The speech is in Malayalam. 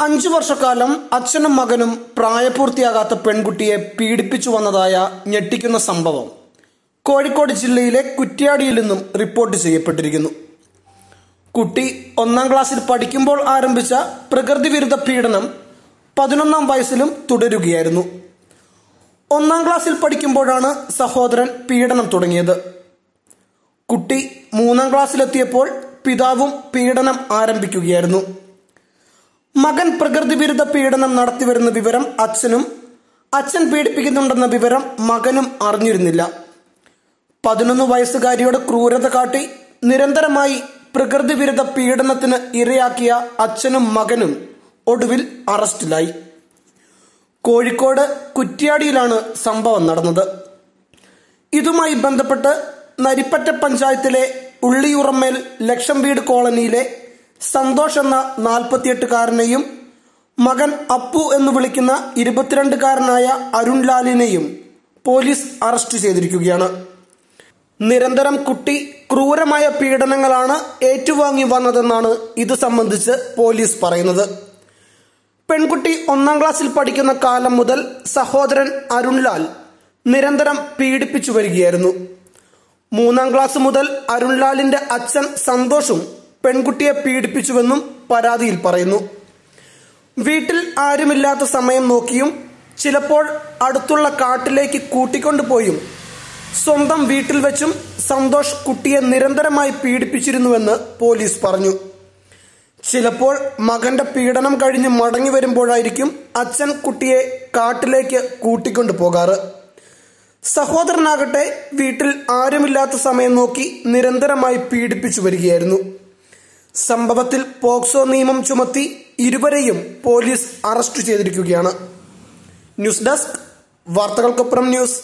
അഞ്ചു വർഷക്കാലം അച്ഛനും മകനും പ്രായപൂർത്തിയാകാത്ത പെൺകുട്ടിയെ പീഡിപ്പിച്ചു വന്നതായ ഞെട്ടിക്കുന്ന സംഭവം കോഴിക്കോട് ജില്ലയിലെ കുറ്റ്യാടിയിൽ നിന്നും റിപ്പോർട്ട് ചെയ്യപ്പെട്ടിരിക്കുന്നു. കുട്ടി ഒന്നാം ക്ലാസ്സിൽ പഠിക്കുമ്പോൾ ആരംഭിച്ച പ്രകൃതി വിരുദ്ധ പീഡനം പതിനൊന്നാം വയസ്സിലും തുടരുകയായിരുന്നു. ഒന്നാം ക്ലാസ്സിൽ പഠിക്കുമ്പോഴാണ് സഹോദരൻ പീഡനം തുടങ്ങിയത്. കുട്ടി മൂന്നാം ക്ലാസ്സിലെത്തിയപ്പോൾ പിതാവും പീഡനം ആരംഭിക്കുകയായിരുന്നു. മകൻ പ്രകൃതി വിരുദ്ധ പീഡനം നടത്തിവരുന്ന വിവരം അച്ഛനും അച്ഛൻ പീഡിപ്പിക്കുന്നുണ്ടെന്ന വിവരം മകനും അറിഞ്ഞിരുന്നില്ല. പതിനൊന്ന് വയസ്സുകാരിയോട് ക്രൂരത കാട്ടി നിരന്തരമായി പ്രകൃതി വിരുദ്ധ പീഡനത്തിന് ഇരയാക്കിയ അച്ഛനും മകനും ഒടുവിൽ അറസ്റ്റിലായി. കോഴിക്കോട് കുറ്റ്യാടിയിലാണ് സംഭവം നടന്നത്. ഇതുമായി ബന്ധപ്പെട്ട് നരിപ്പറ്റ പഞ്ചായത്തിലെ ഉള്ളിയുറമ്മേൽ ലക്ഷം വീട് കോളനിയിലെ സന്തോഷ് എന്ന നാൽപ്പത്തിയെട്ടുകാരനെയും മകൻ അപ്പു എന്ന് വിളിക്കുന്ന ഇരുപത്തിരണ്ടുകാരനായ അരുൺലാലിനെയും പോലീസ് അറസ്റ്റ് ചെയ്തിരിക്കുകയാണ്. നിരന്തരം കുട്ടി ക്രൂരമായ പീഡനങ്ങളാണ് ഏറ്റുവാങ്ങി വന്നതെന്നാണ് ഇത് സംബന്ധിച്ച് പോലീസ് പറയുന്നത്. പെൺകുട്ടി ഒന്നാം ക്ലാസ്സിൽ പഠിക്കുന്ന കാലം മുതൽ സഹോദരൻ അരുൺലാൽ നിരന്തരം പീഡിപ്പിച്ചു വരികയായിരുന്നു. മൂന്നാം ക്ലാസ് മുതൽ അരുൺലാലിന്റെ അച്ഛൻ സന്തോഷും പെൺകുട്ടിയെ പീഡിപ്പിച്ചുവെന്നും പരാതിയിൽ പറയുന്നു. വീട്ടിൽ ആരുമില്ലാത്ത സമയം നോക്കിയും ചിലപ്പോൾ അടുത്തുള്ള കാട്ടിലേക്ക് കൂട്ടിക്കൊണ്ടുപോയും സ്വന്തം വീട്ടിൽ വെച്ചും സന്തോഷ് കുട്ടിയെ നിരന്തരമായി പീഡിപ്പിച്ചിരുന്നുവെന്ന് പോലീസ് പറഞ്ഞു. ചിലപ്പോൾ മകന്റെ പീഡനം കഴിഞ്ഞ് മടങ്ങി വരുമ്പോഴായിരിക്കും അച്ഛൻ കുട്ടിയെ കാട്ടിലേക്ക് കൂട്ടിക്കൊണ്ടു പോകാറ്. സഹോദരനാകട്ടെ വീട്ടിൽ ആരുമില്ലാത്ത സമയം നോക്കി നിരന്തരമായി പീഡിപ്പിച്ചു വരികയായിരുന്നു. സംഭവത്തിൽ പോക്സോ നിയമം ചുമത്തി ഇരുവരെയും പോലീസ് അറസ്റ്റ് ചെയ്തിരിക്കുകയാണ്. ന്യൂസ് ഡെസ്ക് വാർത്തകൾക്കൊപ്പം ന്യൂസ്.